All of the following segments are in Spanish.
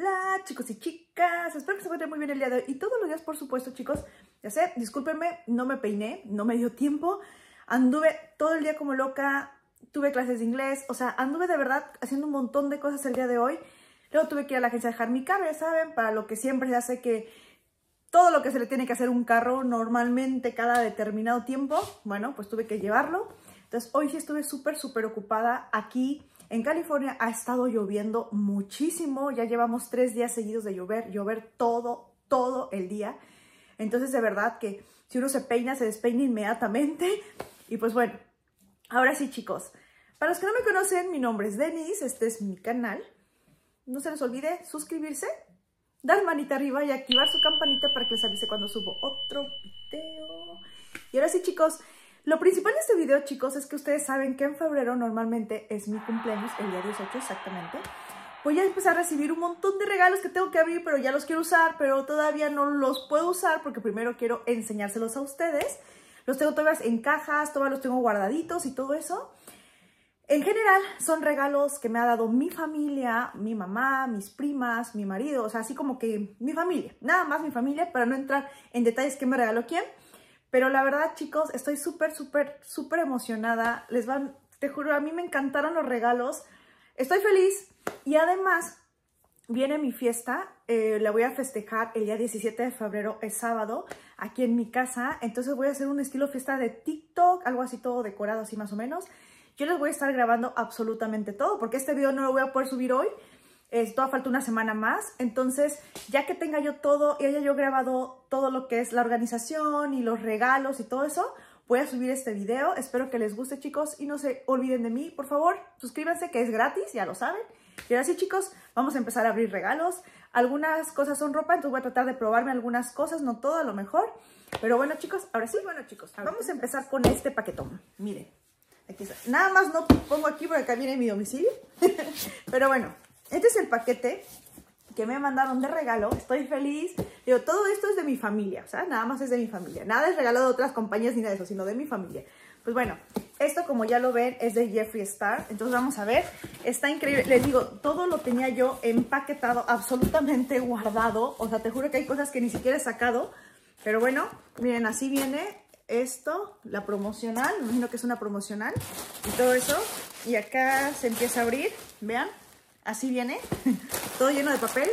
Hola chicos y chicas, espero que se encuentren muy bien el día de hoy. Y todos los días por supuesto chicos, ya sé, discúlpenme, no me peiné, no me dio tiempo, anduve todo el día como loca, tuve clases de inglés, o sea, anduve de verdad haciendo un montón de cosas el día de hoy, luego tuve que ir a la agencia a dejar mi carro, ya saben, para lo que siempre ya sé que todo lo que se le tiene que hacer un carro normalmente cada determinado tiempo, bueno, pues tuve que llevarlo, entonces hoy sí estuve súper, súper ocupada aquí, en California ha estado lloviendo muchísimo, ya llevamos tres días seguidos de llover, llover todo, todo el día. Entonces de verdad que si uno se peina, se despeina inmediatamente. Y pues bueno, ahora sí chicos, para los que no me conocen, mi nombre es Denise, este es mi canal. No se les olvide suscribirse, dar manita arriba y activar su campanita para que les avise cuando subo otro video. Y ahora sí chicos, lo principal de este video, chicos, es que ustedes saben que en febrero normalmente es mi cumpleaños, el día 18 exactamente. Voy a empezar a recibir un montón de regalos que tengo que abrir, pero ya los quiero usar, pero todavía no los puedo usar porque primero quiero enseñárselos a ustedes. Los tengo todavía en cajas, todavía los tengo guardaditos y todo eso. En general, son regalos que me ha dado mi familia, mi mamá, mis primas, mi marido, o sea, así como que mi familia, nada más mi familia, para no entrar en detalles qué me regaló quién. Pero la verdad, chicos, estoy súper, súper, súper emocionada. Les van, te juro, a mí me encantaron los regalos. Estoy feliz y además viene mi fiesta. Eh, la voy a festejar el día 17 de febrero, es sábado, aquí en mi casa. Entonces voy a hacer un estilo fiesta de TikTok, algo así todo decorado así más o menos. Yo les voy a estar grabando absolutamente todo porque este video no lo voy a poder subir hoy es, toda falta una semana más. Entonces, ya que tenga yo todo y haya yo grabado todo lo que es la organización y los regalos y todo eso, voy a subir este video. Espero que les guste, chicos, y no se olviden de mí, por favor. Suscríbanse, que es gratis, ya lo saben. Y ahora sí, chicos, vamos a empezar a abrir regalos. Algunas cosas son ropa, entonces voy a tratar de probarme algunas cosas, no todo, a lo mejor. Pero bueno, chicos, ahora sí, bueno, chicos, vamos a empezar con este paquetón. Miren, aquí está. Nada más no pongo aquí porque acá viene mi domicilio. Pero bueno, este es el paquete que me mandaron de regalo. Estoy feliz. Digo, todo esto es de mi familia, o sea, nada más es de mi familia. Nada es regalo de otras compañías ni nada de eso, sino de mi familia. Pues bueno, esto como ya lo ven es de Jeffree Star. Entonces vamos a ver. Está increíble. Les digo, todo lo tenía yo empaquetado, absolutamente guardado. O sea, te juro que hay cosas que ni siquiera he sacado. Pero bueno, miren, así viene esto, la promocional. Me imagino que es una promocional y todo eso. Y acá se empieza a abrir, vean. Así viene, todo lleno de papel.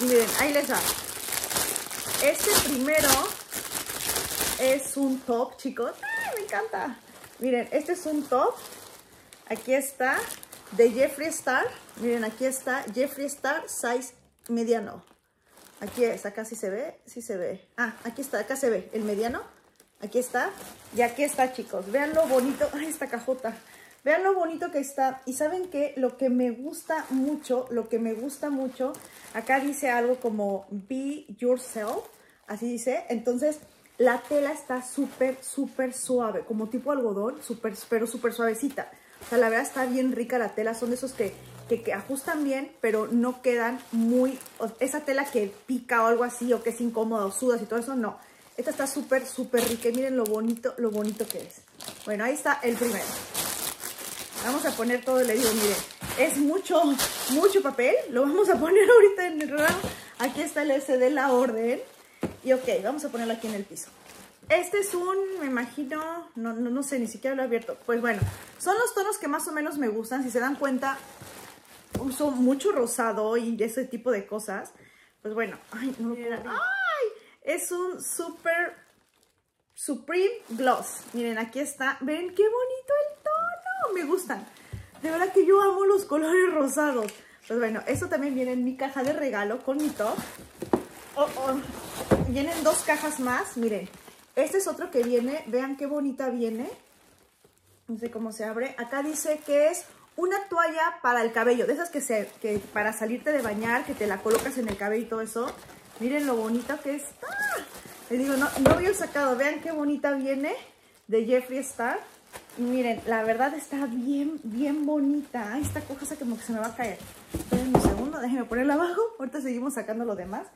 Y miren, ahí les va. Este primero es un top, chicos. ¡Ay, me encanta! Miren, este es un top. Aquí está, de Jeffree Star. Miren, aquí está, Jeffree Star size mediano. Aquí es, acá sí se ve, sí se ve. Ah, aquí está, acá se ve, el mediano. Aquí está. Y aquí está, chicos. Vean lo bonito. Esta cajota. Vean lo bonito que está. Y saben que lo que me gusta mucho, lo que me gusta mucho, acá dice algo como be yourself, así dice. Entonces, la tela está súper, súper suave, como tipo algodón, súper, pero súper suavecita. O sea, la verdad está bien rica la tela. Son de esos que, que, ajustan bien, pero no quedan muy... Esa tela que pica o algo así, o que es incómoda o sudas y todo eso, no. Esta está súper, súper rica. Y miren lo bonito, lo bonito que es. Bueno, ahí está el primero. Vamos a poner todo, le digo, miren, es mucho, mucho papel. Lo vamos a poner ahorita en el ramo. Aquí está el S de la orden. Y ok, vamos a ponerlo aquí en el piso. Este es un, me imagino, no, no, no sé, ni siquiera lo he abierto. Pues bueno, son los tonos que más o menos me gustan. Si se dan cuenta, uso mucho rosado y ese tipo de cosas. Pues bueno, ay, no lo puedo ¡Ay! Es un super Supreme Gloss. Miren, aquí está. ¿Ven qué bonito? Gustan. De verdad que yo amo los colores rosados. Pues bueno, esto también viene en mi caja de regalo con mi top. Oh, oh. Vienen dos cajas más. Miren, este es otro que viene. Vean qué bonita viene. No sé cómo se abre. Acá dice que es una toalla para el cabello. De esas que, se, que para salirte de bañar, que te la colocas en el cabello y todo eso. Miren lo bonita que está. Les digo, no, no había sacado. Vean qué bonita viene de Jeffree Star. Miren, la verdad está bien, bien bonita. Ay, esta cosa que, se me va a caer. Esperen un segundo, déjenme ponerla abajo. Ahorita seguimos sacando lo demás.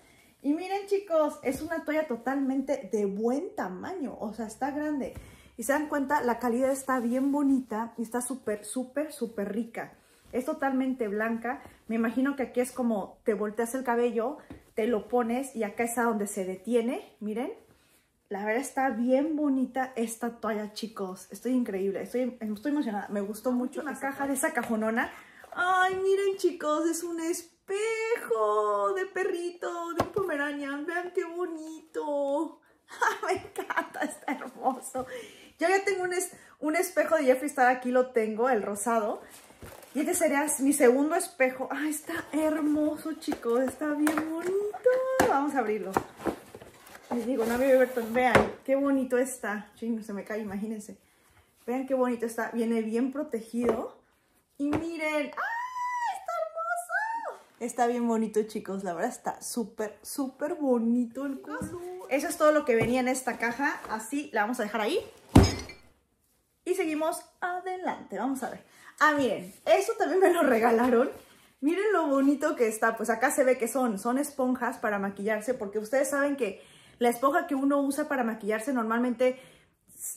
Y miren, chicos, es una toalla totalmente de buen tamaño. O sea, está grande. Y se dan cuenta, la calidad está bien bonita y está súper, súper, súper rica. Es totalmente blanca. Me imagino que aquí es como te volteas el cabello, te lo pones y acá está donde se detiene. Miren. La verdad está bien bonita esta toalla, chicos. Estoy increíble. Estoy, estoy emocionada. Me gustó mucho la caja de esa cajonona. Ay, miren, chicos. Es un espejo de perrito, de un pomeranian. Vean qué bonito. me encanta, está hermoso. Yo ya tengo un, un espejo de Jeffree Star, aquí lo tengo, el rosado. Y este sería mi segundo espejo. Ay, está hermoso, chicos, está bien bonito. Vamos a abrirlo. Les digo, no me vean qué bonito está. Chingo, se me cae, imagínense. Vean qué bonito está, viene bien protegido. Y miren, ¡ah! Está hermoso. Está bien bonito, chicos, la verdad está súper, súper bonito el color. Eso es todo lo que venía en esta caja. Así la vamos a dejar ahí. Y seguimos adelante. Vamos a ver. Ah, miren, eso también me lo regalaron. Miren lo bonito que está. Pues acá se ve que son, son esponjas para maquillarse. Porque ustedes saben que la esponja que uno usa para maquillarse normalmente...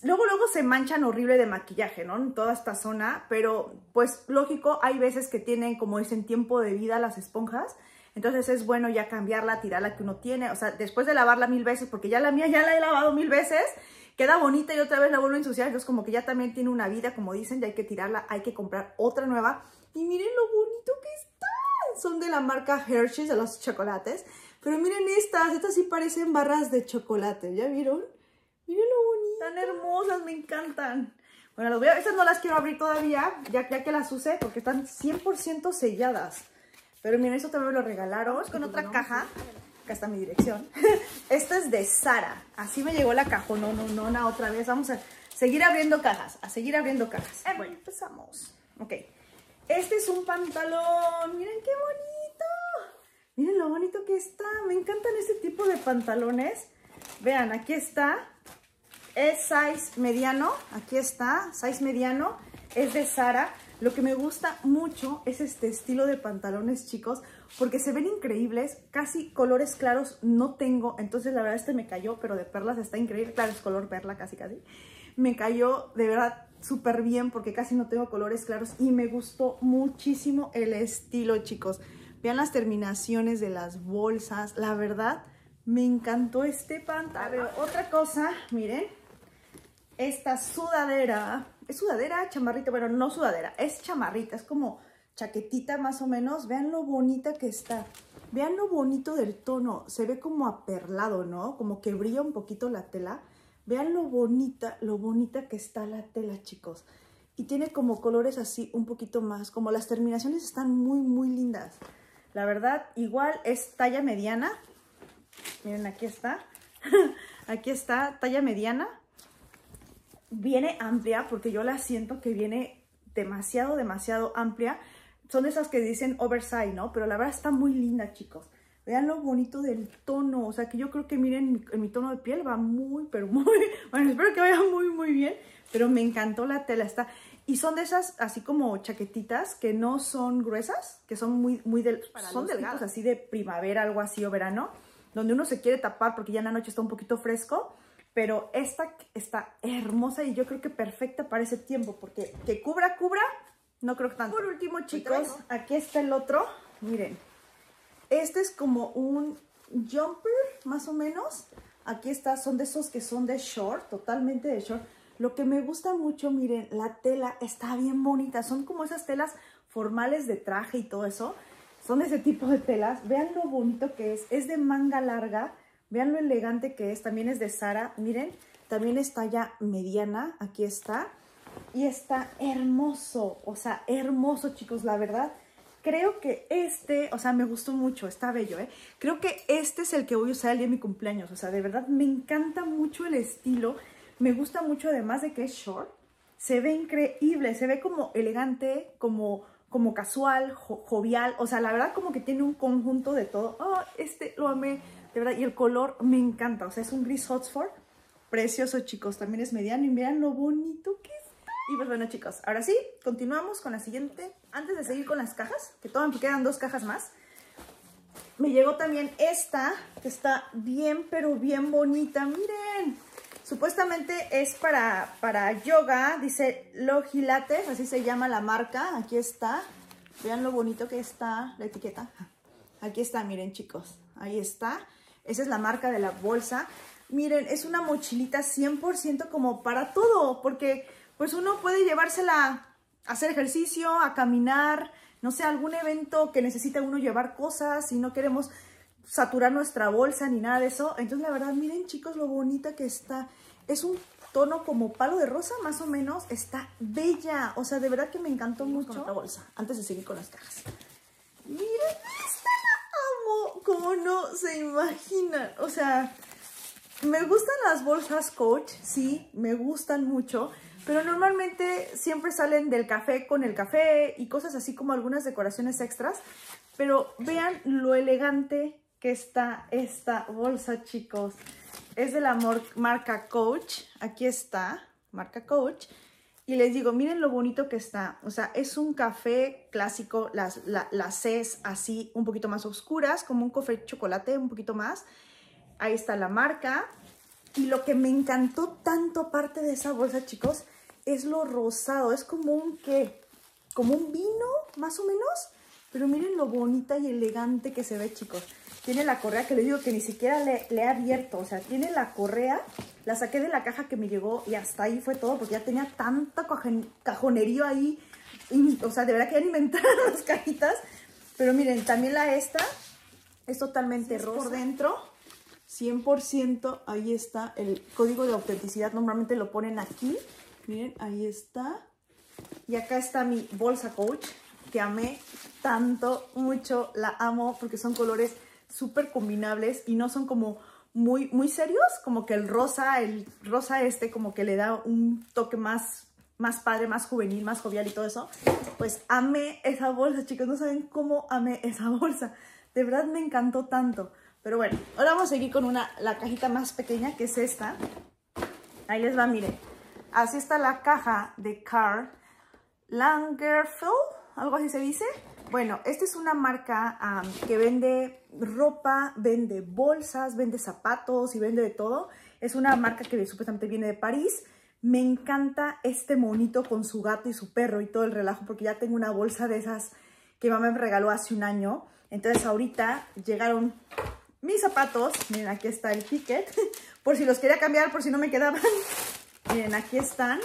Luego, luego se manchan horrible de maquillaje, ¿no? En toda esta zona. Pero, pues, lógico, hay veces que tienen como ese tiempo de vida las esponjas. Entonces es bueno ya cambiarla, tirarla que uno tiene. O sea, después de lavarla mil veces, porque ya la mía ya la he lavado mil veces, queda bonita y otra vez la vuelvo a ensuciar. Entonces como que ya también tiene una vida, como dicen, ya hay que tirarla, hay que comprar otra nueva. Y miren lo bonito que están. Son de la marca Hershey's, de los chocolates. Pero miren estas, estas sí parecen barras de chocolate, ¿ya vieron? Miren lo bonito. Tan hermosas, me encantan. Bueno, las voy a, estas no las quiero abrir todavía, ya, ya que las use, porque están 100% selladas. Pero miren, eso también me lo regalaron con otra caja. Acá está mi dirección. Esta es de Sara. Así me llegó la caja. No, no, no, no, otra vez. Vamos a seguir abriendo cajas. A seguir abriendo cajas. Eh, bueno, empezamos. Ok. Este es un pantalón. Miren qué bonito. Miren lo bonito que está. Me encantan este tipo de pantalones. Vean, aquí está. Es size mediano. Aquí está. Size mediano. Es de Sara. Lo que me gusta mucho es este estilo de pantalones, chicos, porque se ven increíbles. Casi colores claros no tengo, entonces la verdad este me cayó, pero de perlas está increíble. Claro, es color perla casi casi. Me cayó de verdad súper bien porque casi no tengo colores claros y me gustó muchísimo el estilo, chicos. Vean las terminaciones de las bolsas, la verdad me encantó este pantalón. Otra cosa, miren, esta sudadera es sudadera, chamarrita, bueno, no sudadera, es chamarrita, es como chaquetita más o menos. Vean lo bonita que está. Vean lo bonito del tono. Se ve como aperlado, ¿no? Como que brilla un poquito la tela. Vean lo bonita, lo bonita que está la tela, chicos. Y tiene como colores así un poquito más, como las terminaciones están muy, muy lindas. La verdad, igual es talla mediana. Miren, aquí está. aquí está, talla mediana viene amplia porque yo la siento que viene demasiado, demasiado amplia. Son esas que dicen oversize, ¿no? Pero la verdad está muy linda, chicos. Vean lo bonito del tono. O sea, que yo creo que miren, en mi tono de piel va muy, pero muy... Bueno, espero que vaya muy, muy bien. Pero me encantó la tela. Está... Y son de esas así como chaquetitas que no son gruesas, que son muy, muy del... son delgadas, así de primavera, algo así, o verano. Donde uno se quiere tapar porque ya en la noche está un poquito fresco pero esta está hermosa y yo creo que perfecta para ese tiempo, porque que cubra, cubra, no creo que tanto. Por último, chicos, aquí está el otro, miren, este es como un jumper, más o menos, aquí está, son de esos que son de short, totalmente de short, lo que me gusta mucho, miren, la tela está bien bonita, son como esas telas formales de traje y todo eso, son ese tipo de telas, vean lo bonito que es, es de manga larga, Vean lo elegante que es. También es de Sara. Miren, también es talla mediana. Aquí está. Y está hermoso. O sea, hermoso, chicos. La verdad, creo que este... O sea, me gustó mucho. Está bello, ¿eh? Creo que este es el que voy a usar el día de mi cumpleaños. O sea, de verdad, me encanta mucho el estilo. Me gusta mucho, además de que es short. Se ve increíble. Se ve como elegante, como como casual, jovial, o sea, la verdad como que tiene un conjunto de todo. Oh, este lo amé, de verdad, y el color me encanta, o sea, es un gris Oxford, precioso, chicos, también es mediano y vean lo bonito que está. Y pues bueno, chicos, ahora sí, continuamos con la siguiente. Antes de seguir con las cajas, que todavía quedan dos cajas más, me llegó también esta, que está bien, pero bien bonita, miren. Supuestamente es para, para yoga, dice Logilates, así se llama la marca, aquí está. Vean lo bonito que está la etiqueta. Aquí está, miren chicos. Ahí está. Esa es la marca de la bolsa. Miren, es una mochilita 100% como para todo, porque pues uno puede llevársela hacer ejercicio, a caminar, no sé, algún evento que necesita uno llevar cosas y no queremos saturar nuestra bolsa ni nada de eso. Entonces, la verdad, miren chicos lo bonita que está. Es un tono como palo de rosa, más o menos. Está bella. O sea, de verdad que me encantó mucho. la bolsa, antes de seguir con las cajas. Miren esta, la amo. Como no se imaginan. O sea, me gustan las bolsas Coach, sí, me gustan mucho. Pero normalmente siempre salen del café con el café y cosas así como algunas decoraciones extras. Pero vean lo elegante que está esta bolsa, chicos. Es de la marca Coach. Aquí está, marca Coach. Y les digo, miren lo bonito que está. O sea, es un café clásico, las, las Cs así un poquito más oscuras, como un café chocolate un poquito más. Ahí está la marca. Y lo que me encantó tanto aparte de esa bolsa, chicos, es lo rosado. Es como un, ¿qué? Como un vino, más o menos. Pero miren lo bonita y elegante que se ve, chicos. Tiene la correa que le digo que ni siquiera le, he abierto. O sea, tiene la correa. La saqué de la caja que me llegó y hasta ahí fue todo. Porque ya tenía tanta cajonería ahí. o sea, de verdad que ya inventaron las cajitas. Pero miren, también la esta es totalmente rosa. Por dentro, 100%, ahí está el código de autenticidad. Normalmente lo ponen aquí. Miren, ahí está. Y acá está mi bolsa Coach, que amé tanto, mucho, la amo porque son colores súper combinables y no son como muy, muy serios, como que el rosa, el rosa este como que le da un toque más, más padre, más juvenil, más jovial y todo eso. Pues amé esa bolsa, chicos, no saben cómo amé esa bolsa. De verdad me encantó tanto. Pero bueno, ahora vamos a seguir con una, la cajita más pequeña, que es esta. Ahí les va, miren. Así está la caja de Carl Langerfeld, algo así se dice. Bueno, esta es una marca que vende ropa, vende bolsas, vende zapatos y vende de todo. Es una marca que supuestamente viene de París. Me encanta este monito con su gato y su perro y todo el relajo porque ya tengo una bolsa de esas que mamá me regaló hace un año. Entonces ahorita llegaron mis zapatos. Miren, aquí está el ticket. Por si los quería cambiar, por si no me quedaban. Miren, aquí están.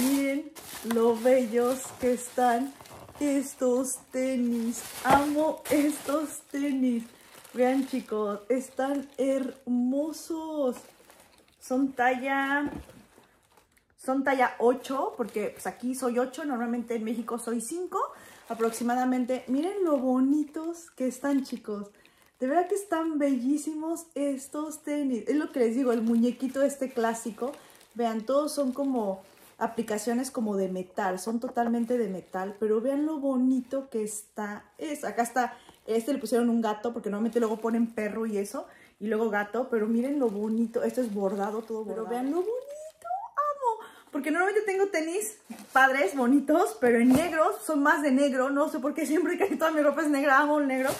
Miren lo bellos que están estos tenis. Amo estos tenis. Vean chicos, están hermosos. Son talla... Son talla 8, porque pues, aquí soy 8, normalmente en México soy 5 aproximadamente. Miren lo bonitos que están chicos. De verdad que están bellísimos estos tenis. Es lo que les digo, el muñequito este clásico. Vean, todos son como aplicaciones como de metal, son totalmente de metal, pero vean lo bonito que está. Es, acá está, este le pusieron un gato, porque normalmente luego ponen perro y eso, y luego gato, pero miren lo bonito, esto es bordado, todo bordado. Pero vean lo bonito, amo, porque normalmente tengo tenis padres, bonitos, pero en negro, son más de negro, no sé por qué siempre que toda mi ropa es negra, amo el negro,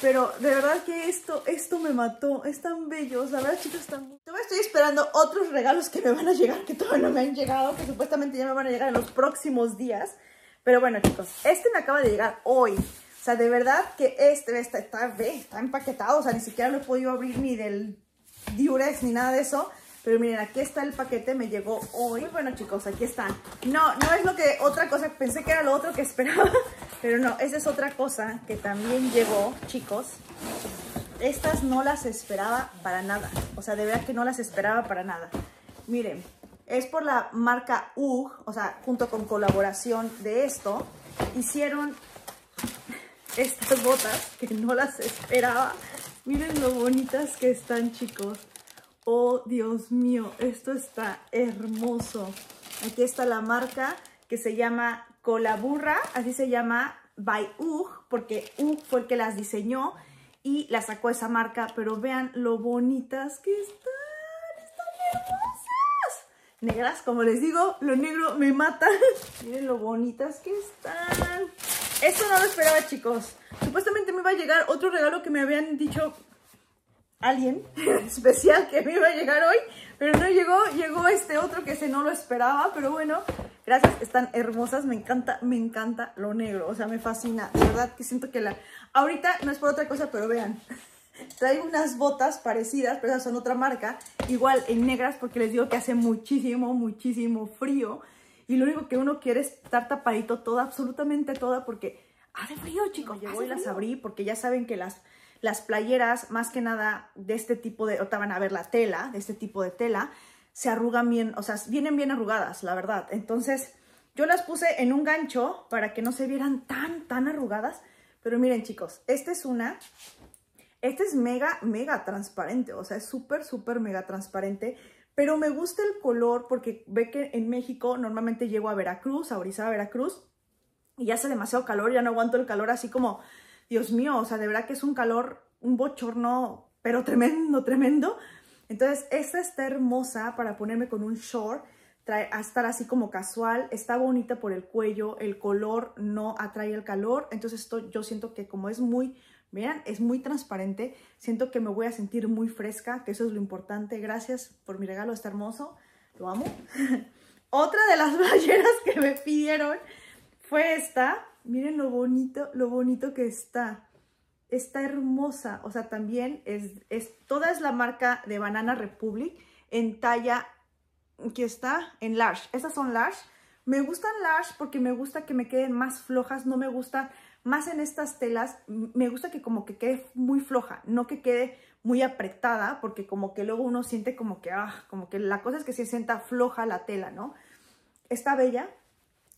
pero de verdad que esto, esto me mató. Es tan bello. La verdad, chicos, están muy... Todavía estoy esperando otros regalos que me van a llegar, que todavía no me han llegado, que supuestamente ya me van a llegar en los próximos días. Pero bueno, chicos, este me acaba de llegar hoy. O sea, de verdad que este está, está, está empaquetado. O sea, ni siquiera lo he podido abrir ni del Durex ni nada de eso. Pero miren, aquí está el paquete, me llegó hoy. bueno, chicos, aquí están. No, no es lo que otra cosa, pensé que era lo otro que esperaba. Pero no, esa es otra cosa que también llegó, chicos. Estas no las esperaba para nada. O sea, de verdad que no las esperaba para nada. Miren, es por la marca UG, o sea, junto con colaboración de esto, hicieron estas botas que no las esperaba. Miren lo bonitas que están, chicos. Oh, Dios mío, esto está hermoso. Aquí está la marca que se llama Colaburra, así se llama by UG, porque UG fue el que las diseñó y la sacó esa marca, pero vean lo bonitas que están, están hermosas. Negras, como les digo, lo negro me mata. Miren lo bonitas que están. Esto no lo esperaba, chicos. Supuestamente me iba a llegar otro regalo que me habían dicho alguien especial que me iba a llegar hoy, pero no llegó, llegó este otro que se no lo esperaba, pero bueno, gracias, están hermosas, me encanta, me encanta lo negro, o sea, me fascina, de verdad que siento que la... Ahorita no es por otra cosa, pero vean, traigo unas botas parecidas, pero esas son otra marca, igual en negras porque les digo que hace muchísimo, muchísimo frío, y lo único que uno quiere es estar tapadito toda, absolutamente toda, porque hace frío, chicos, llegó y las abrí, porque ya saben que las las playeras, más que nada de este tipo de, ahorita van a ver la tela, de este tipo de tela, se arrugan bien, o sea, vienen bien arrugadas, la verdad. Entonces, yo las puse en un gancho para que no se vieran tan, tan arrugadas. Pero miren, chicos, esta es una, esta es mega, mega transparente, o sea, es súper, súper mega transparente. Pero me gusta el color porque ve que en México normalmente llego a Veracruz, a Orizaba, Veracruz, y ya hace demasiado calor, ya no aguanto el calor así como Dios mío, o sea, de verdad que es un calor, un bochorno, pero tremendo, tremendo. Entonces, esta está hermosa para ponerme con un short, trae, a estar así como casual, está bonita por el cuello, el color no atrae el calor, entonces esto yo siento que como es muy, vean, es muy transparente, siento que me voy a sentir muy fresca, que eso es lo importante. Gracias por mi regalo, está hermoso, lo amo. Otra de las playeras que me pidieron fue esta, Miren lo bonito, lo bonito que está. Está hermosa. O sea, también es, es, toda es la marca de Banana Republic en talla que está en large. Estas son large. Me gustan large porque me gusta que me queden más flojas. No me gusta más en estas telas. Me gusta que como que quede muy floja. No que quede muy apretada porque como que luego uno siente como que, ah, como que la cosa es que se sienta floja la tela, ¿no? Está bella.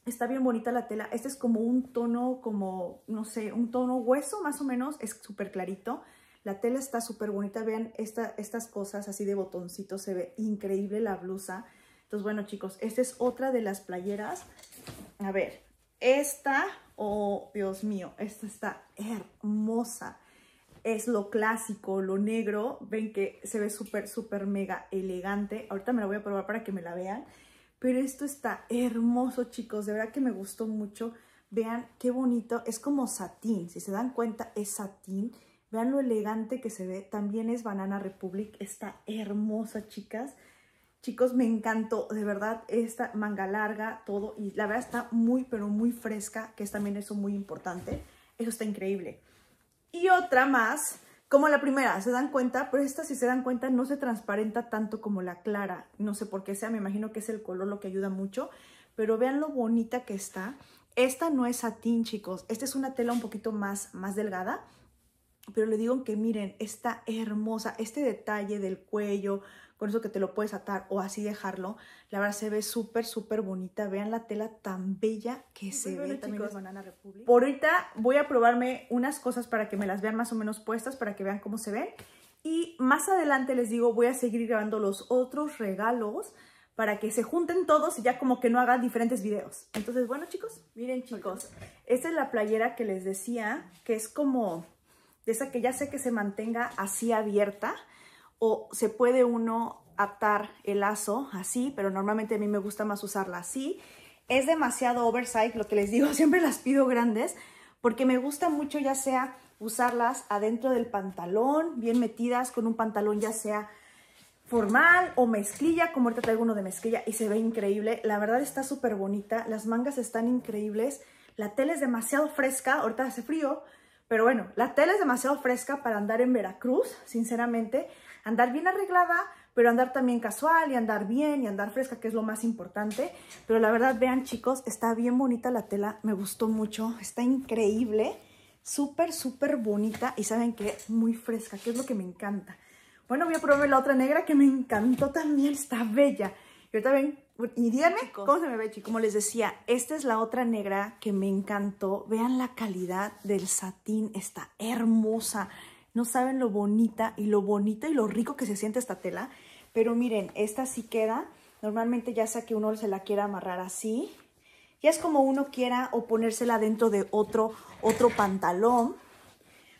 Está bien bonita la tela. Este es como un tono, como, no sé, un tono hueso más o menos. Es súper clarito. La tela está súper bonita. Vean esta, estas cosas así de botoncitos. Se ve increíble la blusa. Entonces, bueno, chicos, esta es otra de las playeras. A ver, esta, oh, Dios mío, esta está hermosa. Es lo clásico, lo negro. Ven que se ve súper, súper mega elegante. Ahorita me la voy a probar para que me la vean. Pero esto está hermoso, chicos. De verdad que me gustó mucho. Vean qué bonito. Es como satín. Si se dan cuenta, es satín. Vean lo elegante que se ve. También es Banana Republic. Está hermosa, chicas. Chicos, me encantó. De verdad, esta manga larga, todo. Y la verdad está muy, pero muy fresca. Que es también eso muy importante. Eso está increíble. Y otra más como la primera, ¿se dan cuenta? Pero esta, si se dan cuenta, no se transparenta tanto como la clara. No sé por qué sea, me imagino que es el color lo que ayuda mucho. Pero vean lo bonita que está. Esta no es satín, chicos. Esta es una tela un poquito más, más delgada. Pero le digo que miren, está hermosa. Este detalle del cuello, con eso que te lo puedes atar o así dejarlo. La verdad se ve súper, súper bonita. Vean la tela tan bella que se ve. También Banana Republic. Por ahorita voy a probarme unas cosas para que me las vean más o menos puestas, para que vean cómo se ven. Y más adelante les digo, voy a seguir grabando los otros regalos para que se junten todos y ya como que no hagan diferentes videos. Entonces, bueno chicos, miren chicos, esta es la playera que les decía, que es como de esa que ya sé que se mantenga así abierta o se puede uno atar el lazo así, pero normalmente a mí me gusta más usarla así. Es demasiado oversight, lo que les digo, siempre las pido grandes, porque me gusta mucho ya sea usarlas adentro del pantalón, bien metidas con un pantalón ya sea formal o mezclilla, como ahorita traigo uno de mezclilla y se ve increíble. La verdad está súper bonita, las mangas están increíbles, la tela es demasiado fresca, ahorita hace frío, pero bueno, la tela es demasiado fresca para andar en Veracruz, sinceramente andar bien arreglada, pero andar también casual y andar bien y andar fresca, que es lo más importante. Pero la verdad, vean chicos, está bien bonita la tela, me gustó mucho, está increíble, súper, súper bonita y saben que muy fresca, que es lo que me encanta. Bueno, voy a probarme la otra negra que me encantó también, está bella. Y ahorita ven, y díganme cómo se me ve, chicos. Como les decía, esta es la otra negra que me encantó. Vean la calidad del satín, está hermosa. No saben lo bonita y lo bonita y lo rico que se siente esta tela. Pero miren, esta sí queda. Normalmente ya sea que uno se la quiera amarrar así. Ya es como uno quiera o ponérsela dentro de otro, otro pantalón.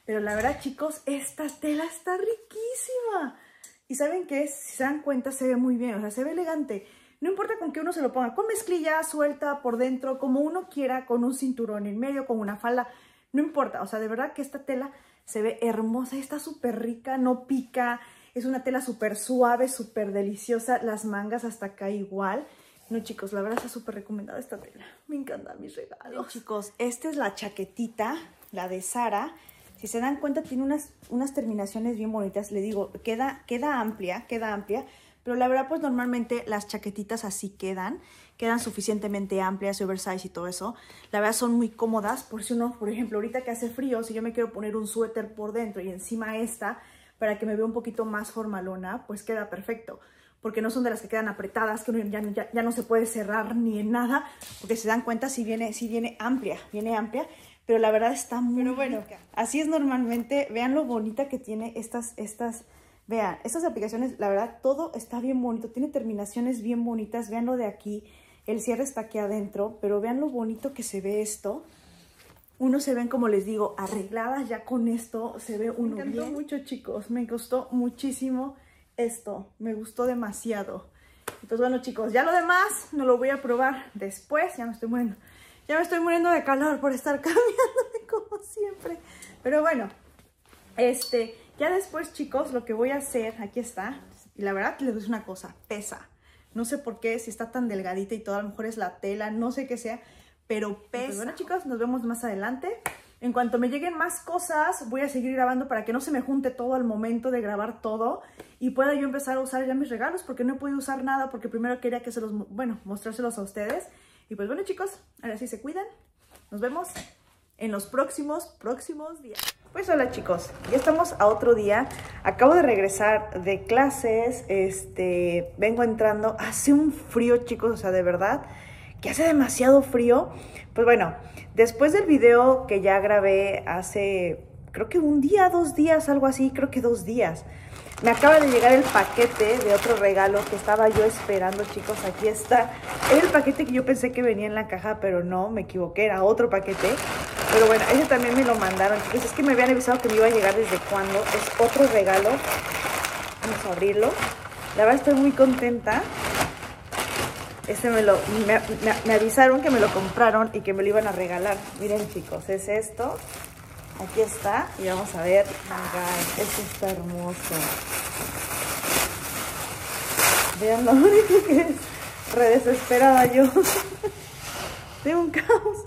Pero la verdad, chicos, esta tela está riquísima. Y ¿saben qué? Si se dan cuenta, se ve muy bien. O sea, se ve elegante. No importa con qué uno se lo ponga. Con mezclilla, suelta, por dentro, como uno quiera, con un cinturón en medio, con una falda. No importa. O sea, de verdad que esta tela Se ve hermosa, está súper rica, no pica. Es una tela súper suave, súper deliciosa. Las mangas hasta acá igual. No, chicos, la verdad está súper recomendada esta tela. Me encantan mis regalos. chicos, esta es la chaquetita, la de Sara. Si se dan cuenta, tiene unas, unas terminaciones bien bonitas. Le digo, queda, queda amplia, queda amplia. Pero la verdad, pues normalmente las chaquetitas así quedan. Quedan suficientemente amplias, oversize y todo eso. La verdad son muy cómodas. Por si uno, por ejemplo, ahorita que hace frío, si yo me quiero poner un suéter por dentro y encima esta, para que me vea un poquito más formalona, pues queda perfecto porque no son de las que quedan apretadas, que ya, ya, no se puede cerrar ni en nada, porque se dan cuenta si viene, si viene amplia, viene amplia, pero la verdad está muy pero bueno, Así es normalmente, vean lo bonita que tiene estas, estas, vean, estas aplicaciones, la verdad todo está bien bonito, tiene terminaciones bien bonitas, vean lo de aquí, el cierre está aquí adentro, pero vean lo bonito que se ve esto. Uno se ven, como les digo, arregladas ya con esto, se ve uno Me encantó mucho, chicos, me costó muchísimo esto, me gustó demasiado. Entonces, bueno, chicos, ya lo demás no lo voy a probar después, ya me estoy muriendo. Ya me estoy muriendo de calor por estar cambiándome como siempre. Pero bueno, este, ya después, chicos, lo que voy a hacer, aquí está, y la verdad les doy una cosa, pesa. No sé por qué, si está tan delgadita y todo, a lo mejor es la tela, no sé qué sea, pero pues pesa. bueno, chicos, nos vemos más adelante. En cuanto me lleguen más cosas, voy a seguir grabando para que no se me junte todo al momento de grabar todo y pueda yo empezar a usar ya mis regalos porque no he podido usar nada porque primero quería que se los, bueno, mostrárselos a ustedes. Y pues bueno chicos, ahora sí se cuidan. Nos vemos en los próximos, próximos días. Pues hola chicos, ya estamos a otro día. Acabo de regresar de clases, este, vengo entrando. Hace un frío chicos, o sea, de verdad, que hace demasiado frío. Pues bueno, después del video que ya grabé hace, creo que un día, dos días, algo así, creo que dos días. Me acaba de llegar el paquete de otro regalo que estaba yo esperando, chicos. Aquí está. Es el paquete que yo pensé que venía en la caja, pero no, me equivoqué. Era otro paquete. Pero bueno, ese también me lo mandaron, chicos. Es que me habían avisado que me iba a llegar desde cuándo. Es otro regalo. Vamos a abrirlo. La verdad estoy muy contenta. Este me lo, me, avisaron que me lo compraron y que me lo iban a regalar. Miren chicos, es esto. Aquí está. Y vamos a ver. Este está hermoso. Vean lo bonito que es. Re desesperada yo. de un caos.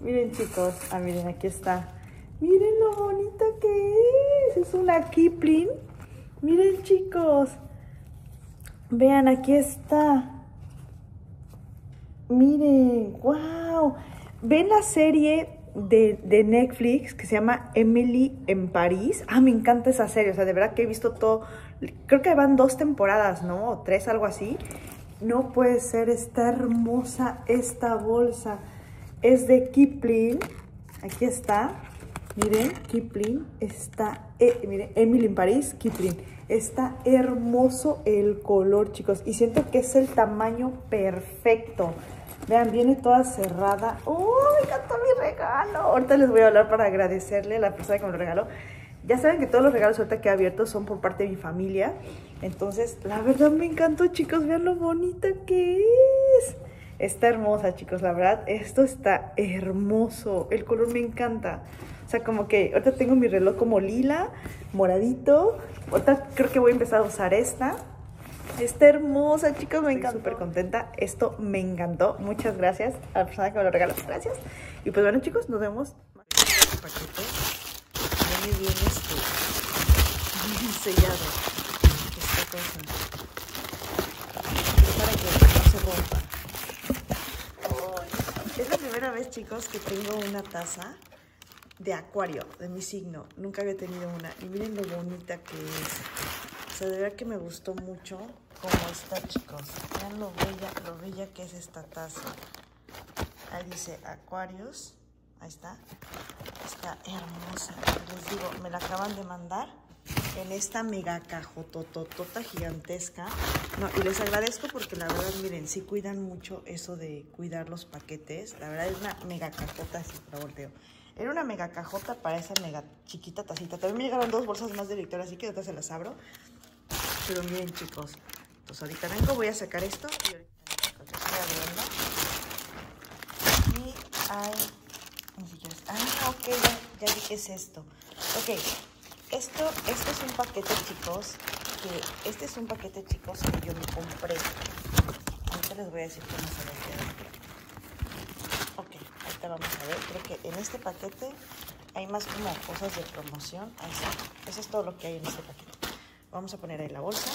Miren chicos. Ah, miren, aquí está. Miren lo bonita que es. Es una Kipling. Miren chicos. Vean, aquí está. Miren, wow. ¿Ven la serie de, de, Netflix que se llama Emily en París? Ah, me encanta esa serie. O sea, de verdad que he visto todo. Creo que van dos temporadas, ¿no? O tres, algo así. No puede ser, está hermosa esta bolsa. Es de Kipling. Aquí está. Miren, Kipling. Está, eh, miren, Emily en París, Kipling. Está hermoso el color, chicos. Y siento que es el tamaño perfecto. Vean, viene toda cerrada. ¡Oh, me encantó mi regalo! Ahorita les voy a hablar para agradecerle a la persona que me lo regaló. Ya saben que todos los regalos ahorita que he abierto son por parte de mi familia. Entonces, la verdad me encantó, chicos. Vean lo bonita que es. Está hermosa, chicos, la verdad. Esto está hermoso. El color me encanta. O sea, como que ahorita tengo mi reloj como lila, moradito. Ahorita creo que voy a empezar a usar esta. Está hermosa, chicos, me encanta. súper contenta. Esto me encantó. Muchas gracias a la persona que me lo regaló. Gracias. Y pues bueno, chicos, nos vemos. Este paquete viene bien este, bien sellado. Esta cosa. para que no se rompa. es la primera vez, chicos, que tengo una taza de acuario, de mi signo. Nunca había tenido una. Y miren lo bonita que es. Sea, de verdad que me gustó mucho como está, chicos. Vean lo bella, lo bella que es esta taza. Ahí dice Aquarius. Ahí está. Está hermosa. Les digo, me la acaban de mandar en esta mega cajotototota gigantesca. No, y les agradezco porque la verdad, miren, sí cuidan mucho eso de cuidar los paquetes. La verdad es una mega cajota, así, la volteo. Era una mega cajota para esa mega chiquita tacita. También me llegaron dos bolsas más de Victoria, así que ahorita se las abro. Pero miren, chicos, entonces ahorita vengo, voy a sacar esto y ahorita estoy abriendo. Y hay... Ah, ok, ya, ya vi qué es esto. Ok, esto, esto es un paquete, chicos, que este es un paquete, chicos, que yo me compré. Ahorita les voy a decir cómo se ve. Ok, ahorita vamos a ver. Creo que en este paquete hay más como cosas de promoción. Ahí está. Eso es todo lo que hay en este paquete. Vamos a poner ahí la bolsa.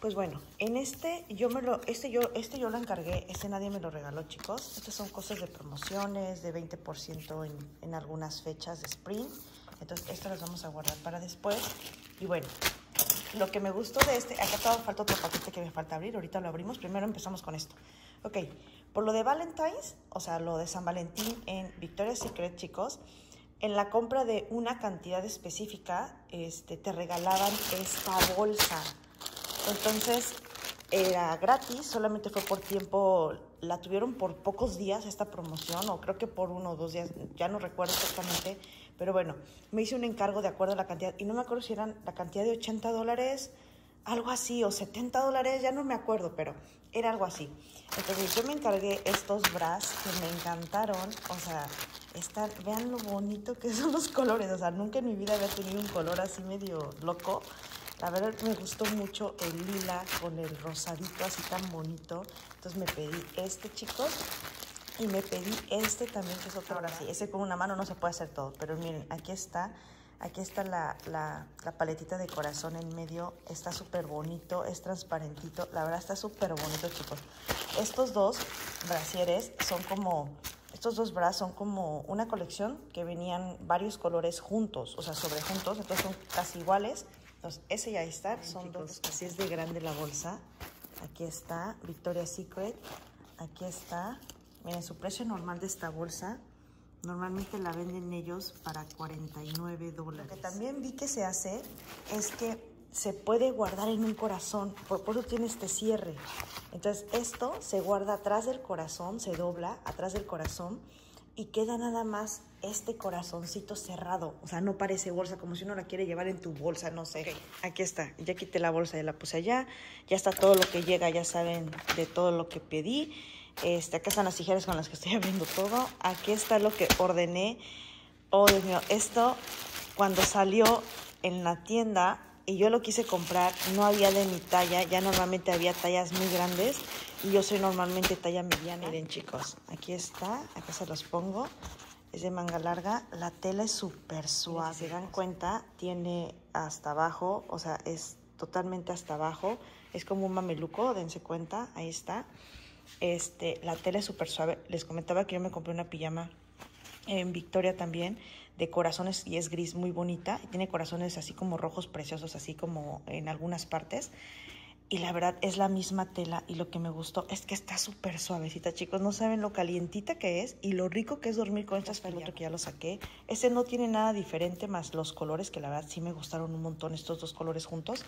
Pues bueno, en este yo me lo, este yo, este yo lo encargué, este nadie me lo regaló, chicos. Estas son cosas de promociones, de 20% en, en algunas fechas de spring. Entonces, esto las vamos a guardar para después. Y bueno, lo que me gustó de este, acá todavía falta otro paquete que me falta abrir, ahorita lo abrimos, primero empezamos con esto. Ok, por lo de Valentine's, o sea, lo de San Valentín en Victoria's Secret, chicos, en la compra de una cantidad específica, este, te regalaban esta bolsa. Entonces, era gratis, solamente fue por tiempo, la tuvieron por pocos días esta promoción, o creo que por uno o dos días, ya no recuerdo exactamente, pero bueno, me hice un encargo de acuerdo a la cantidad, y no me acuerdo si eran la cantidad de 80 dólares, algo así, o 70 dólares, ya no me acuerdo, pero era algo así. Entonces yo me encargué estos bras que me encantaron, o sea, están, vean lo bonito que son los colores, o sea, nunca en mi vida había tenido un color así medio loco. La verdad me gustó mucho el lila con el rosadito así tan bonito. Entonces me pedí este, chicos. Y me pedí este también, que es otro. Ahora sí, ese con una mano no se puede hacer todo. Pero miren, aquí está. Aquí está la, la, la paletita de corazón en medio. Está súper bonito, es transparentito. La verdad está súper bonito, chicos. Estos dos brasieres son como... Estos dos bras son como una colección que venían varios colores juntos, o sea, sobre juntos, entonces son casi iguales. Entonces, ese ya está, son dos. Así es de grande la bolsa. Aquí está Victoria's Secret. Aquí está. Miren, su precio normal de esta bolsa. Normalmente la venden ellos para 49 dólares. Lo que también vi que se hace es que se puede guardar en un corazón. Por, por eso tiene este cierre. Entonces, esto se guarda atrás del corazón, se dobla atrás del corazón y queda nada más este corazoncito cerrado. O sea, no parece bolsa, como si uno la quiere llevar en tu bolsa, no sé. Aquí está, ya quité la bolsa y la puse allá. Ya está todo lo que llega, ya saben de todo lo que pedí. Este, acá están las tijeras con las que estoy abriendo todo. Aquí está lo que ordené. Oh, Dios mío, esto cuando salió en la tienda y yo lo quise comprar, no había de mi talla, ya normalmente había tallas muy grandes y yo soy normalmente talla mediana. Miren chicos, aquí está, acá se los pongo, es de manga larga, la tela es súper suave, si se dan cuenta, tiene hasta abajo, o sea, es totalmente hasta abajo, es como un mameluco, dense cuenta, ahí está. Este, la tela es súper suave, les comentaba que yo me compré una pijama en Victoria también, de corazones y es gris muy bonita. Tiene corazones así como rojos preciosos, así como en algunas partes. Y la verdad es la misma tela y lo que me gustó es que está súper suavecita, chicos. No saben lo calientita que es y lo rico que es dormir con estas el otro que ya lo saqué. Este no tiene nada diferente más los colores, que la verdad sí me gustaron un montón estos dos colores juntos.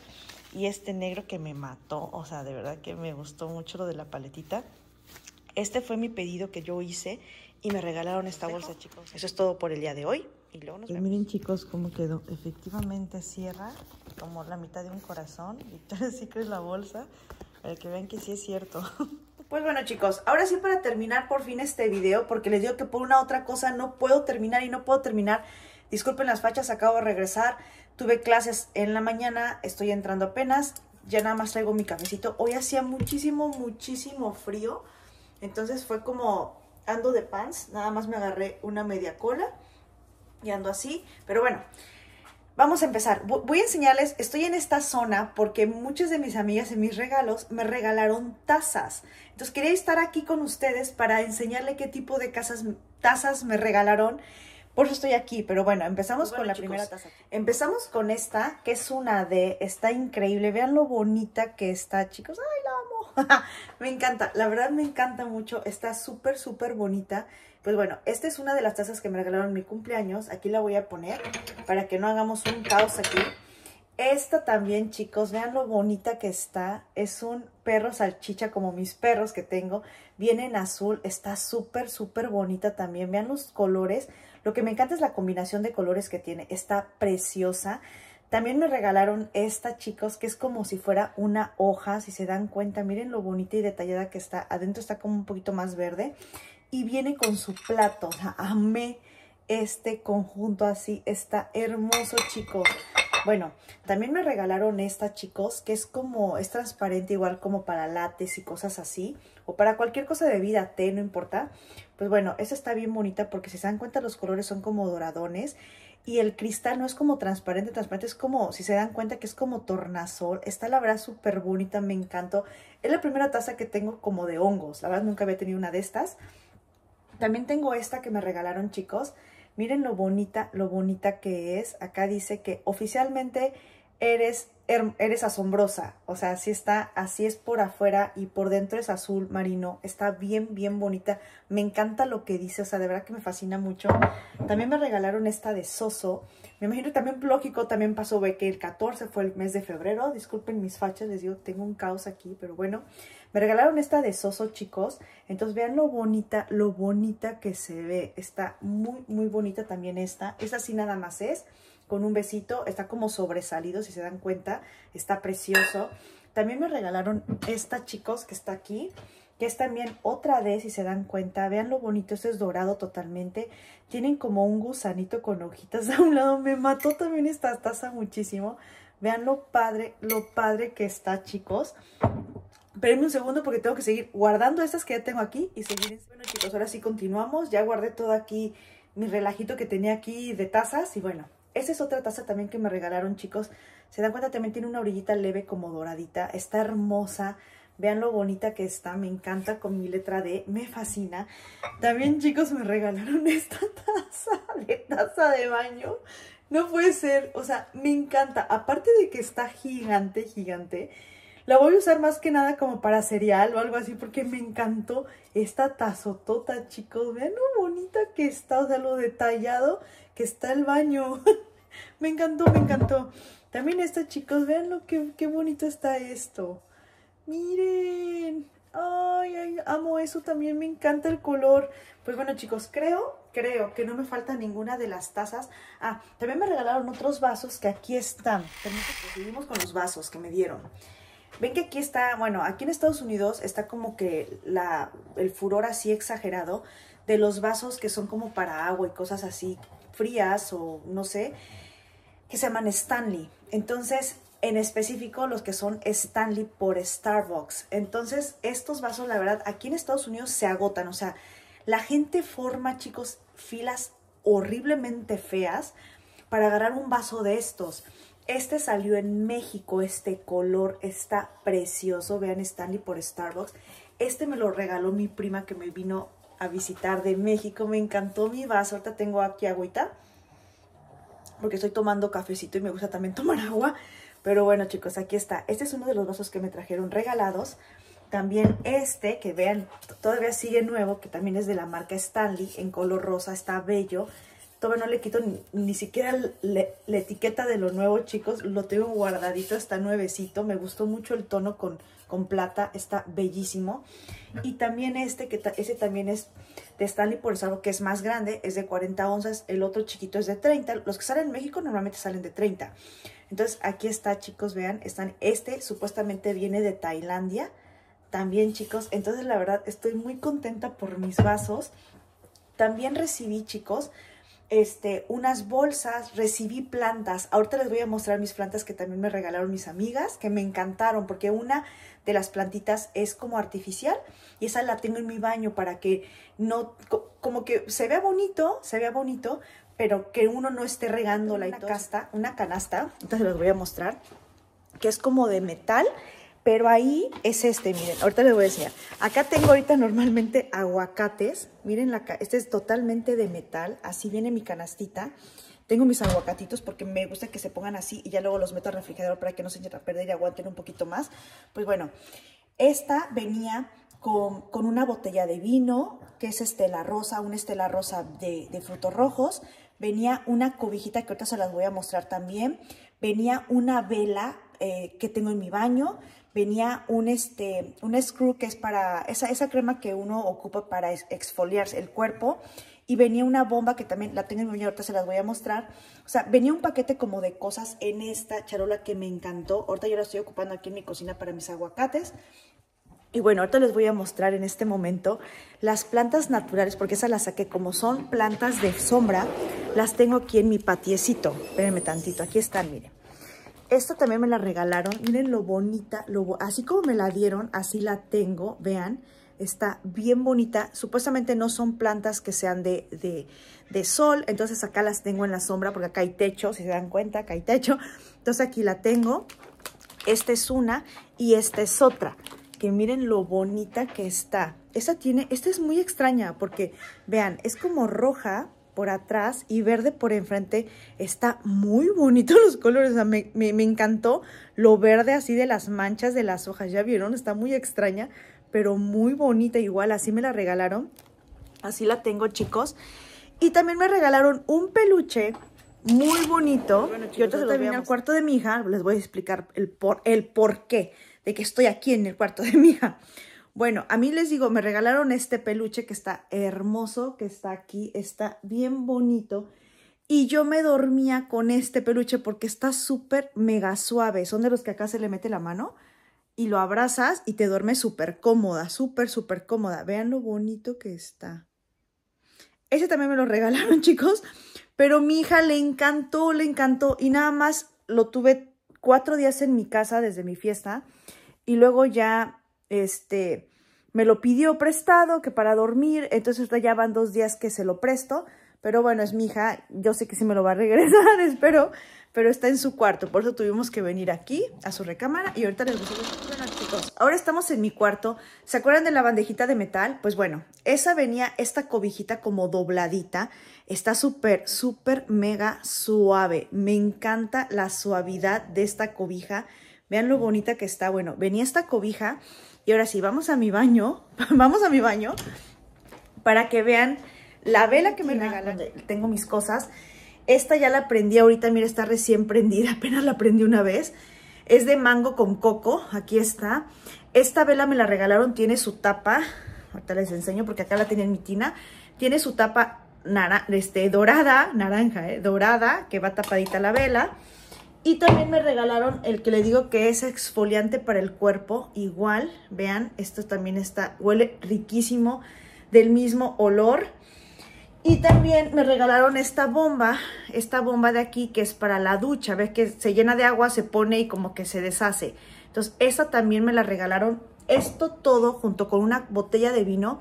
Y este negro que me mató, o sea, de verdad que me gustó mucho lo de la paletita. Este fue mi pedido que yo hice y me regalaron esta bolsa, chicos. Eso es todo por el día de hoy. Y luego nos vemos. Miren, chicos, cómo quedó. Efectivamente cierra como la mitad de un corazón. Victoria's Secret la bolsa. Para que vean que sí es cierto. Pues bueno chicos, ahora sí para terminar por fin este video, porque les digo que por una otra cosa no puedo terminar y no puedo terminar. Disculpen las fachas, acabo de regresar. Tuve clases en la mañana, estoy entrando apenas. Ya nada más traigo mi cafecito. Hoy hacía muchísimo, muchísimo frío. Entonces fue como ando de pants, nada más me agarré una media cola y ando así, pero bueno, vamos a empezar. Voy a enseñarles, estoy en esta zona porque muchas de mis amigas en mis regalos me regalaron tazas. Entonces quería estar aquí con ustedes para enseñarle qué tipo de casas, tazas me regalaron. Por eso estoy aquí, pero bueno, empezamos con la primera taza. Empezamos con esta, que es una de, está increíble. Vean lo bonita que está, chicos. ¡Ay! me encanta, la verdad me encanta mucho. Está súper, súper bonita. Pues bueno, esta es una de las tazas que me regalaron mi cumpleaños. Aquí la voy a poner para que no hagamos un caos aquí. Esta también, chicos, vean lo bonita que está. Es un perro salchicha como mis perros que tengo. Viene en azul, está súper, súper bonita también. Vean los colores. Lo que me encanta es la combinación de colores que tiene. Está preciosa. También me regalaron esta, chicos, que es como si fuera una hoja. Si se dan cuenta, miren lo bonita y detallada que está. Adentro está como un poquito más verde y viene con su plato. O sea, amé este conjunto así. Está hermoso, chicos. Bueno, también me regalaron esta, chicos, que es como, es transparente igual como para lates y cosas así. O para cualquier cosa de vida, té, no importa. Pues bueno, esta está bien bonita porque si se dan cuenta los colores son como doradones. Y el cristal no es como transparente, transparente, es como, si se dan cuenta que es como tornasol. Está la verdad súper bonita, me encantó. Es la primera taza que tengo como de hongos. La verdad nunca había tenido una de estas. También tengo esta que me regalaron chicos. Miren lo bonita, lo bonita que es. Acá dice que oficialmente eres, eres asombrosa. O sea, así está, así es por afuera y por dentro es azul marino. Está bien, bien bonita. Me encanta lo que dice, o sea, de verdad que me fascina mucho. También me regalaron esta de Soso. Me imagino también lógico, también pasó, ve que el 14 fue el mes de febrero. Disculpen mis fachas, les digo, tengo un caos aquí, pero bueno. Me regalaron esta de Soso, chicos. Entonces vean lo bonita, lo bonita que se ve. Está muy, muy bonita también esta. Esta sí nada más es con un besito. Está como sobresalido, si se dan cuenta. Está precioso. También me regalaron esta, chicos, que está aquí. Que es también otra vez, si se dan cuenta. Vean lo bonito, este es dorado totalmente. Tienen como un gusanito con hojitas a un lado. Me mató también esta taza muchísimo. Vean lo padre, lo padre que está, chicos. Espérenme un segundo porque tengo que seguir guardando estas que ya tengo aquí y seguir. Bueno, chicos, ahora sí continuamos. Ya guardé todo aquí, mi relajito que tenía aquí de tazas. Y bueno, esa es otra taza también que me regalaron, chicos. Se dan cuenta, también tiene una orillita leve como doradita. Está hermosa. Vean lo bonita que está. Me encanta con mi letra D. Me fascina. También, chicos, me regalaron esta taza de taza de baño. No puede ser. O sea, me encanta. Aparte de que está gigante, gigante. La voy a usar más que nada como para cereal o algo así porque me encantó esta tazotota, chicos. Vean lo bonita que está, o sea, lo detallado que está el baño. me encantó, me encantó. También esta, chicos, vean lo que qué bonito está esto. Miren. Ay, ay, amo eso también, me encanta el color. Pues bueno, chicos, creo, creo que no me falta ninguna de las tazas. Ah, también me regalaron otros vasos que aquí están. Seguimos con los vasos que me dieron. Ven que aquí está, bueno, aquí en Estados Unidos está como que la, el furor así exagerado de los vasos que son como para agua y cosas así frías o no sé, que se llaman Stanley. Entonces, en específico los que son Stanley por Starbucks. Entonces, estos vasos, la verdad, aquí en Estados Unidos se agotan. O sea, la gente forma, chicos, filas horriblemente feas para agarrar un vaso de estos. Este salió en México, este color está precioso. Vean Stanley por Starbucks. Este me lo regaló mi prima que me vino a visitar de México. Me encantó mi vaso. Ahorita tengo aquí agüita. Porque estoy tomando cafecito y me gusta también tomar agua. Pero bueno, chicos, aquí está. Este es uno de los vasos que me trajeron regalados. También este, que vean, todavía sigue nuevo, que también es de la marca Stanley, en color rosa, está bello. Todavía no le quito ni, siquiera la etiqueta de lo nuevo, chicos. Lo tengo guardadito, está nuevecito. Me gustó mucho el tono con, con plata, está bellísimo. Y también este, que ese también es de Stanley por algo que es más grande, es de 40 onzas. El otro chiquito es de 30. Los que salen en México normalmente salen de 30. Entonces aquí está, chicos, vean, están, este supuestamente viene de Tailandia. También, chicos, entonces la verdad estoy muy contenta por mis vasos. También recibí, chicos, este, unas bolsas, recibí plantas. Ahorita les voy a mostrar mis plantas que también me regalaron mis amigas, que me encantaron, porque una de las plantitas es como artificial y esa la tengo en mi baño para que no, como que se vea bonito, se vea bonito, pero que uno no esté regando la casta, una canasta, entonces les voy a mostrar, que es como de metal pero ahí es este, miren, ahorita les voy a enseñar. Acá tengo ahorita normalmente aguacates. Miren, la, este es totalmente de metal. Así viene mi canastita. Tengo mis aguacatitos porque me gusta que se pongan así y ya luego los meto al refrigerador para que no se echen a perder y aguanten un poquito más. Pues bueno, esta venía con, una botella de vino, que es estela rosa, una estela rosa de, de, frutos rojos. Venía una cobijita que ahorita se las voy a mostrar también. Venía una vela eh, que tengo en mi baño venía un, este, un screw que es para esa, esa crema que uno ocupa para exfoliarse el cuerpo y venía una bomba que también la tengo en mi ahorita se las voy a mostrar. O sea, venía un paquete como de cosas en esta charola que me encantó. Ahorita yo la estoy ocupando aquí en mi cocina para mis aguacates. Y bueno, ahorita les voy a mostrar en este momento las plantas naturales, porque esas las saqué como son plantas de sombra, las tengo aquí en mi patiecito. Espérenme tantito, aquí están, miren. Esto también me la regalaron, miren lo bonita, lo, así como me la dieron, así la tengo, vean, está bien bonita. Supuestamente no son plantas que sean de, de, de sol, entonces acá las tengo en la sombra porque acá hay techo, si se dan cuenta, acá hay techo. Entonces aquí la tengo, esta es una y esta es otra que miren lo bonita que está. Esta tiene, esta es muy extraña porque vean, es como roja por atrás y verde por enfrente. Está muy bonito los colores, me, me, encantó lo verde así de las manchas de las hojas, ¿ya vieron? Está muy extraña, pero muy bonita igual, así me la regalaron. Así la tengo, chicos. Y también me regalaron un peluche muy bonito. Bueno, chicos, yo ahorita se al cuarto de mi hija, les voy a explicar el por, el por qué de que estoy aquí en el cuarto de mi hija. Bueno, a mí les digo, me regalaron este peluche que está hermoso, que está aquí, está bien bonito. Y yo me dormía con este peluche porque está súper mega suave. Son de los que acá se le mete la mano y lo abrazas y te duermes súper cómoda, súper, súper cómoda. Vean lo bonito que está. Ese también me lo regalaron, chicos. Pero mi hija le encantó, le encantó. Y nada más lo tuve cuatro días en mi casa desde mi fiesta y luego ya, este, me lo pidió prestado, que para dormir, entonces ya van dos días que se lo presto, pero bueno, es mi hija, yo sé que sí me lo va a regresar, espero, pero está en su cuarto, por eso tuvimos que venir aquí a su recámara y ahorita les voy a bueno chicos, ahora estamos en mi cuarto, ¿se acuerdan de la bandejita de metal? Pues bueno, esa venía esta cobijita como dobladita, está súper, súper mega suave, me encanta la suavidad de esta cobija, vean lo bonita que está, bueno, venía esta cobija y ahora sí, vamos a mi baño, vamos a mi baño para que vean la vela que me regalan, tengo mis cosas, esta ya la prendí ahorita, mira, está recién prendida, apenas la prendí una vez. Es de mango con coco, aquí está. Esta vela me la regalaron, tiene su tapa, ahorita les enseño porque acá la tenía en mi tina. Tiene su tapa este, dorada, naranja, ¿eh? dorada, que va tapadita la vela. Y también me regalaron el que le digo que es exfoliante para el cuerpo. Igual, vean, esto también está, huele riquísimo, del mismo olor. Y también me regalaron esta bomba, esta bomba de aquí que es para la ducha. Ves que se llena de agua, se pone y como que se deshace. Entonces, esta también me la regalaron. Esto todo junto con una botella de vino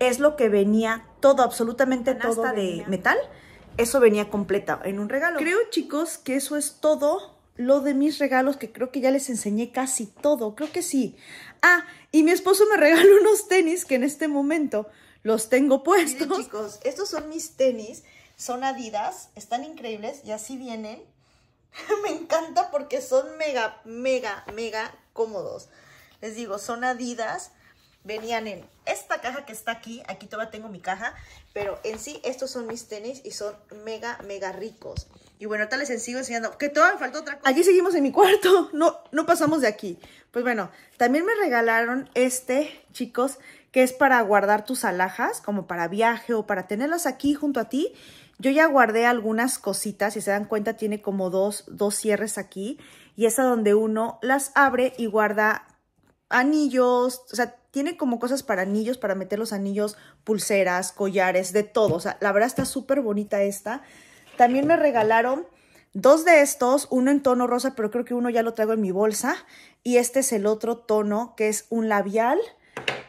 es lo que venía todo, absolutamente todo de metal. Eso venía completa en un regalo. Creo, chicos, que eso es todo lo de mis regalos, que creo que ya les enseñé casi todo. Creo que sí. Ah, y mi esposo me regaló unos tenis que en este momento los tengo puestos. Miren, chicos, estos son mis tenis, son Adidas, están increíbles y así vienen. Me encanta porque son mega, mega, mega cómodos. Les digo, son Adidas, venían en esta caja que está aquí, aquí todavía tengo mi caja, pero en sí estos son mis tenis y son mega, mega ricos. Y bueno, ahorita les sigo enseñando, que todavía me faltó otra cosa. Aquí seguimos en mi cuarto, no, no pasamos de aquí. Pues bueno, también me regalaron este, chicos, que es para guardar tus alhajas, como para viaje o para tenerlas aquí junto a ti. Yo ya guardé algunas cositas, si se dan cuenta tiene como dos, dos cierres aquí y es a donde uno las abre y guarda anillos, o sea, tiene como cosas para anillos, para meter los anillos, pulseras, collares, de todo. O sea, la verdad está súper bonita esta. También me regalaron dos de estos, uno en tono rosa, pero creo que uno ya lo traigo en mi bolsa. Y este es el otro tono, que es un labial.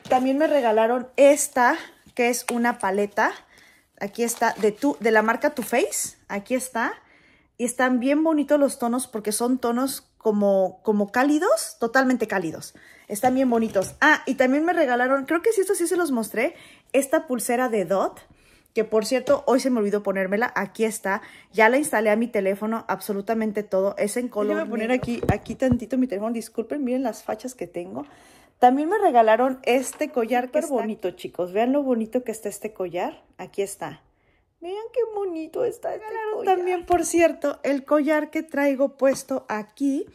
También me regalaron esta, que es una paleta. Aquí está, de, tu, de la marca Too Face. Aquí está. Y están bien bonitos los tonos porque son tonos como, como cálidos, totalmente cálidos. Están bien bonitos. Ah, y también me regalaron, creo que sí, esto sí se los mostré, esta pulsera de Dot que por cierto, hoy se me olvidó ponérmela, aquí está, ya la instalé a mi teléfono, absolutamente todo, es en color Voy a poner aquí, aquí tantito mi teléfono, disculpen, miren las fachas que tengo, también me regalaron este collar que es bonito, chicos. Vean lo bonito que está este collar. Aquí está. Vean qué bonito está este collar. También, por cierto, el collar que traigo puesto aquí.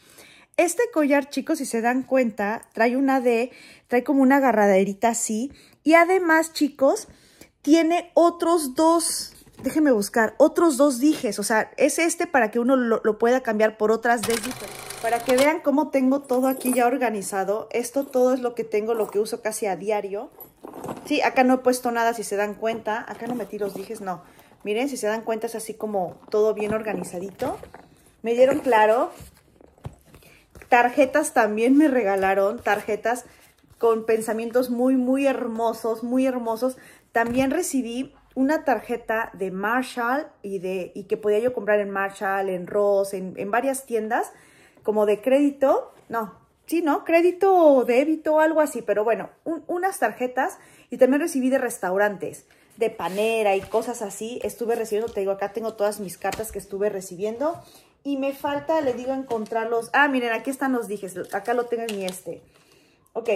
Este collar, chicos, si se dan cuenta, trae una D, trae como una agarraderita así. Y además, chicos, tiene otros dos, déjenme buscar, otros dos dijes. O sea, es este para que uno lo, pueda cambiar por otras D diferentes. Para que vean cómo tengo todo aquí ya organizado. Esto todo es lo que tengo, lo que uso casi a diario. Sí, acá no he puesto nada, si se dan cuenta. Acá no metí los dijes, no. Miren, si se dan cuenta es así como todo bien organizadito. Me dieron claro. Tarjetas también me regalaron. Tarjetas con pensamientos muy, muy hermosos, muy hermosos. También recibí una tarjeta de Marshall y, de, y que podía yo comprar en Marshall, en Ross, en, en varias tiendas, como de crédito. No, sí, ¿no? Crédito, débito, algo así. Pero bueno, unas tarjetas y también recibí de restaurantes de panera y cosas así. Estuve recibiendo, te digo, acá tengo todas mis cartas que estuve recibiendo. Y me falta, le digo, encontrarlos. Ah, miren, aquí están los dijes. Acá lo tengo en mi este. Ok.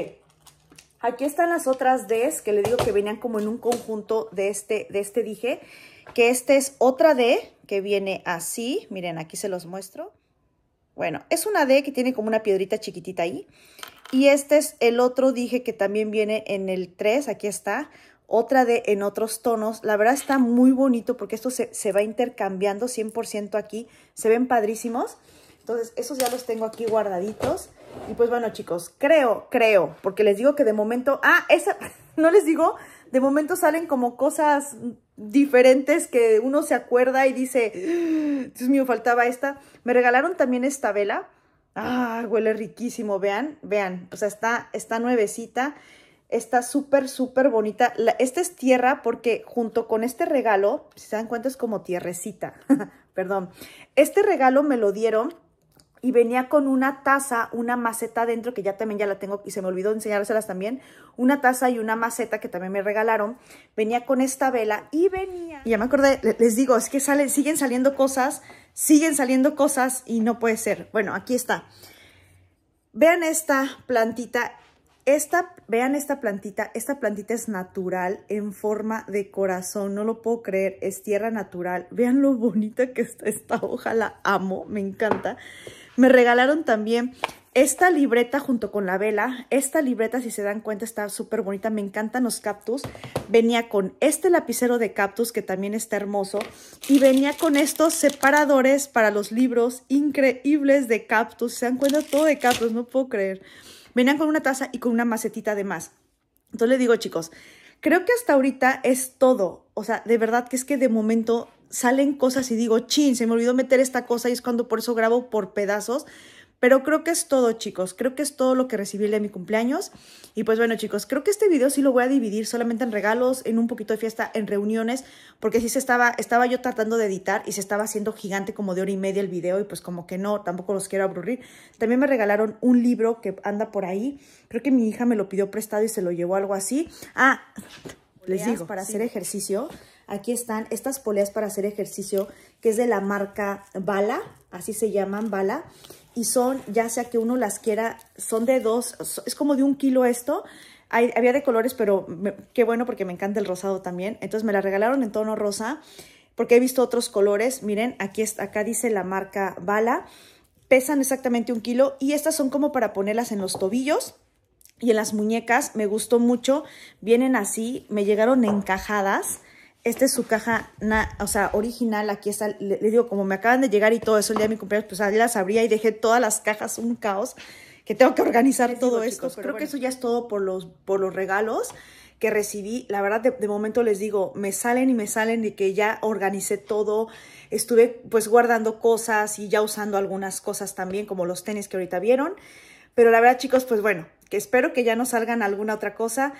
Aquí están las otras Ds que le digo que venían como en un conjunto de este, de este dije. Que este es otra D que viene así. Miren, aquí se los muestro. Bueno, es una D que tiene como una piedrita chiquitita ahí. Y este es el otro dije que también viene en el 3. Aquí está otra de en otros tonos. La verdad está muy bonito porque esto se, va intercambiando 100% aquí. Se ven padrísimos. Entonces, esos ya los tengo aquí guardaditos. Y pues bueno, chicos, creo, creo, porque les digo que de momento... Ah, esa, no les digo, de momento salen como cosas diferentes que uno se acuerda y dice, Dios mío, faltaba esta. Me regalaron también esta vela. Ah, huele riquísimo, vean, vean. O sea, está, está nuevecita. Está súper, súper bonita. esta es tierra porque junto con este regalo, si se dan cuenta es como tierrecita, perdón. Este regalo me lo dieron y venía con una taza, una maceta dentro, que ya también ya la tengo y se me olvidó enseñárselas también, una taza y una maceta que también me regalaron, venía con esta vela y venía, y ya me acordé, les digo, es que siguen saliendo cosas, siguen saliendo cosas y no puede ser. Bueno, aquí está. Vean esta plantita, esta, vean esta plantita, esta plantita es natural en forma de corazón, no lo puedo creer, es tierra natural. Vean lo bonita que está esta hoja, la amo, me encanta. Me regalaron también esta libreta junto con la vela. Esta libreta, si se dan cuenta, está súper bonita. Me encantan los cactus. Venía con este lapicero de cactus, que también está hermoso. Y venía con estos separadores para los libros increíbles de cactus. Se dan cuenta todo de cactus, no puedo creer. Venían con una taza y con una macetita de más. Entonces le digo, chicos, creo que hasta ahorita es todo. O sea, de verdad que es que de momento salen cosas y digo, chin, se me olvidó meter esta cosa y es cuando por eso grabo por pedazos. Pero creo que es todo, chicos. Creo que es todo lo que recibí de mi cumpleaños. Y pues bueno, chicos, creo que este video sí lo voy a dividir solamente en regalos, en un poquito de fiesta, en reuniones, porque sí se estaba, estaba yo tratando de editar y se estaba haciendo gigante como de hora y media el video y pues como que no, tampoco los quiero aburrir. También me regalaron un libro que anda por ahí. Creo que mi hija me lo pidió prestado y se lo llevó algo así. Ah, les digo, para hacer ejercicio. Aquí están estas poleas para hacer ejercicio, que es de la marca Bala, así se llaman, Bala y son, ya sea que uno las quiera, son de dos, es como de un kilo esto. Hay, había de colores, pero qué bueno porque me encanta el rosado también. Entonces me la regalaron en tono rosa porque he visto otros colores. Miren, aquí acá dice la marca Bala. Pesan exactamente un kilo y estas son como para ponerlas en los tobillos y en las muñecas. Me gustó mucho. Vienen así, me llegaron encajadas. Esta es su caja, o sea, original. Aquí está, le, digo, como me acaban de llegar y todo eso el día de mi cumpleaños, pues ahí las abría y dejé todas las cajas, un caos, que tengo que organizar todo esto. Creo que eso ya es todo por los, por los regalos que recibí. La verdad, de, de, momento les digo, me salen y me salen de que ya organicé todo. Estuve pues guardando cosas y ya usando algunas cosas también, como los tenis que ahorita vieron. Pero la verdad, chicos, pues bueno, que espero que ya no salgan alguna otra cosa.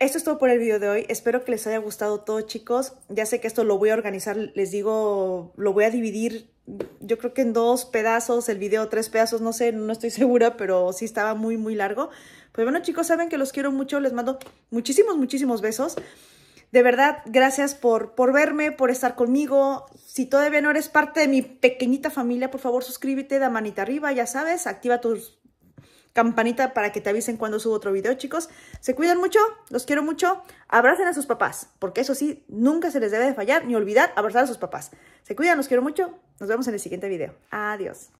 Esto es todo por el video de hoy. Espero que les haya gustado todo, chicos. Ya sé que esto lo voy a organizar, les digo, lo voy a dividir, yo creo que en dos pedazos, el video tres pedazos, no sé, no estoy segura, pero sí estaba muy, muy largo. Pues bueno, chicos, saben que los quiero mucho, les mando muchísimos, muchísimos besos. De verdad, gracias por, por verme, por estar conmigo. Si todavía no eres parte de mi pequeñita familia, por favor suscríbete, da manita arriba, ya sabes, activa tus campanita para que te avisen cuando subo otro video, chicos. Se cuidan mucho, los quiero mucho. Abracen a sus papás, porque eso sí, nunca se les debe de fallar ni olvidar abrazar a sus papás. Se cuidan, los quiero mucho. Nos vemos en el siguiente video. Adiós.